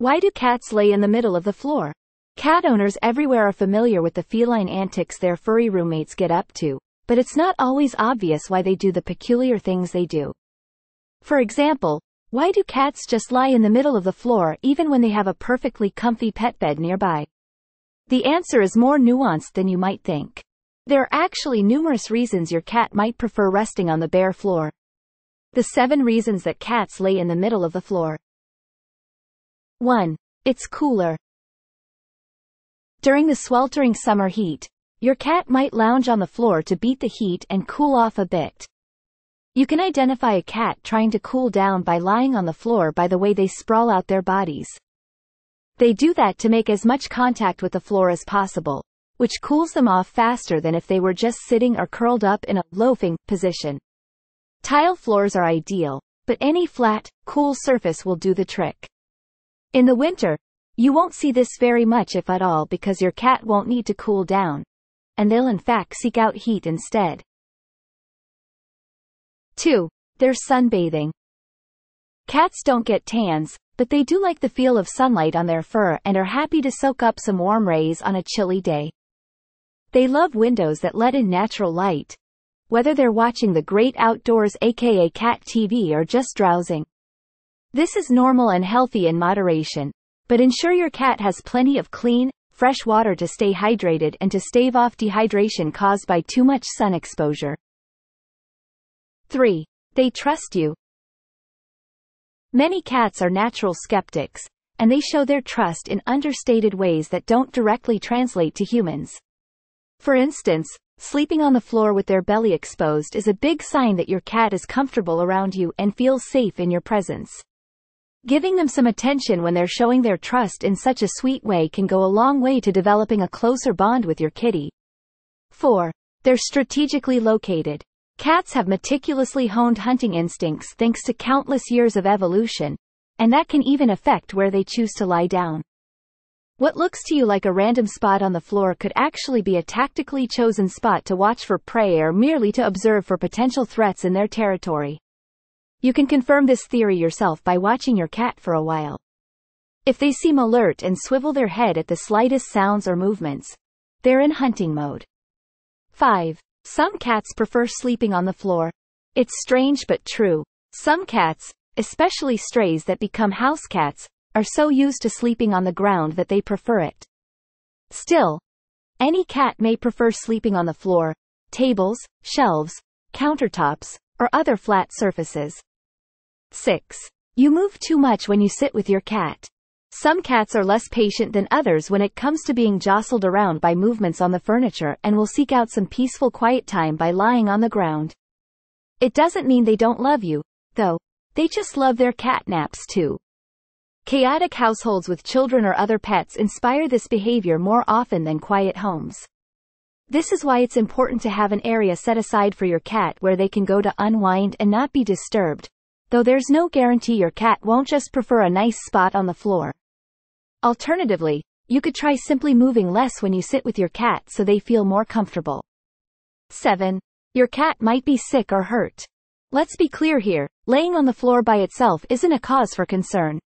Why do cats lay in the middle of the floor? Cat owners everywhere are familiar with the feline antics their furry roommates get up to, but it's not always obvious why they do the peculiar things they do. For example, why do cats just lie in the middle of the floor even when they have a perfectly comfy pet bed nearby? The answer is more nuanced than you might think. There are actually numerous reasons your cat might prefer resting on the bare floor. The seven reasons that cats lay in the middle of the floor. 1. It's cooler. During the sweltering summer heat, your cat might lounge on the floor to beat the heat and cool off a bit. You can identify a cat trying to cool down by lying on the floor by the way they sprawl out their bodies. They do that to make as much contact with the floor as possible, which cools them off faster than if they were just sitting or curled up in a loafing position. Tile floors are ideal, but any flat, cool surface will do the trick. In the winter, you won't see this very much if at all because your cat won't need to cool down. And they'll in fact seek out heat instead. 2. They're sunbathing. Cats don't get tans, but they do like the feel of sunlight on their fur and are happy to soak up some warm rays on a chilly day. They love windows that let in natural light, whether they're watching the great outdoors aka cat TV or just drowsing. This is normal and healthy in moderation, but ensure your cat has plenty of clean, fresh water to stay hydrated and to stave off dehydration caused by too much sun exposure. 3. They trust you. Many cats are natural skeptics, and they show their trust in understated ways that don't directly translate to humans. For instance, sleeping on the floor with their belly exposed is a big sign that your cat is comfortable around you and feels safe in your presence. Giving them some attention when they're showing their trust in such a sweet way can go a long way to developing a closer bond with your kitty. 4. They're strategically located. Cats have meticulously honed hunting instincts thanks to countless years of evolution, and that can even affect where they choose to lie down. What looks to you like a random spot on the floor could actually be a tactically chosen spot to watch for prey or merely to observe for potential threats in their territory. You can confirm this theory yourself by watching your cat for a while. If they seem alert and swivel their head at the slightest sounds or movements, they're in hunting mode. 5. Some cats prefer sleeping on the floor. It's strange but true. Some cats, especially strays that become house cats, are so used to sleeping on the ground that they prefer it. Still, any cat may prefer sleeping on the floor, tables, shelves, countertops, or other flat surfaces. 6. You move too much when you sit with your cat. Some cats are less patient than others when it comes to being jostled around by movements on the furniture and will seek out some peaceful quiet time by lying on the ground. It doesn't mean they don't love you, though. They just love their cat naps too. Chaotic households with children or other pets inspire this behavior more often than quiet homes. This is why it's important to have an area set aside for your cat where they can go to unwind and not be disturbed, though there's no guarantee your cat won't just prefer a nice spot on the floor. Alternatively, you could try simply moving less when you sit with your cat so they feel more comfortable. 7. Your cat might be sick or hurt. Let's be clear here, laying on the floor by itself isn't a cause for concern.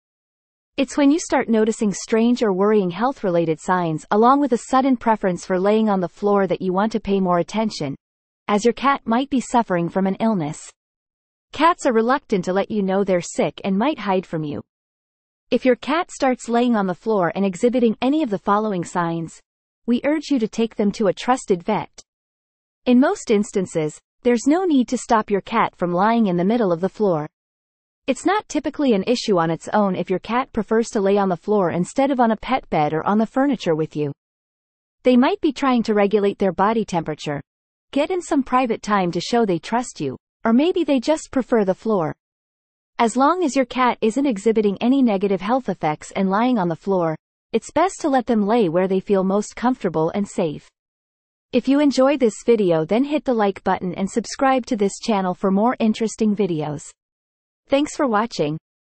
It's when you start noticing strange or worrying health-related signs along with a sudden preference for laying on the floor that you want to pay more attention, as your cat might be suffering from an illness. Cats are reluctant to let you know they're sick and might hide from you. If your cat starts laying on the floor and exhibiting any of the following signs, we urge you to take them to a trusted vet. In most instances, there's no need to stop your cat from lying in the middle of the floor. It's not typically an issue on its own if your cat prefers to lay on the floor instead of on a pet bed or on the furniture with you. They might be trying to regulate their body temperature. Get in some private time to show they trust you, or maybe they just prefer the floor. As long as your cat isn't exhibiting any negative health effects and lying on the floor, it's best to let them lay where they feel most comfortable and safe. If you enjoyed this video then hit the like button and subscribe to this channel for more interesting videos. Thanks for watching.